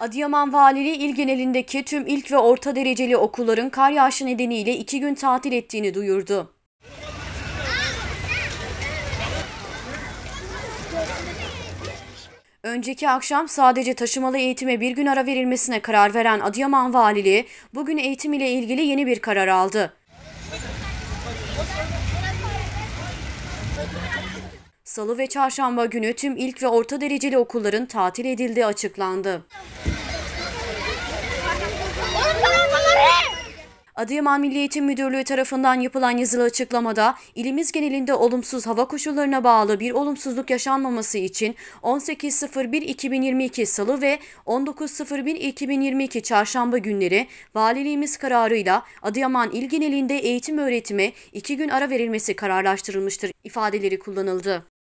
Adıyaman Valiliği il genelindeki tüm ilk ve orta dereceli okulların kar yağışı nedeniyle iki gün tatil ettiğini duyurdu. Önceki akşam sadece taşımalı eğitime bir gün ara verilmesine karar veren Adıyaman Valiliği bugün eğitim ile ilgili yeni bir karar aldı. Salı ve çarşamba günü tüm ilk ve orta dereceli okulların tatil edildiği açıklandı. Adıyaman Milli Eğitim Müdürlüğü tarafından yapılan yazılı açıklamada ilimiz genelinde olumsuz hava koşullarına bağlı bir olumsuzluk yaşanmaması için 18.01.2022 Salı ve 19.01.2022 Çarşamba günleri valiliğimiz kararıyla Adıyaman il genelinde eğitim öğretime iki gün ara verilmesi kararlaştırılmıştır ifadeleri kullanıldı.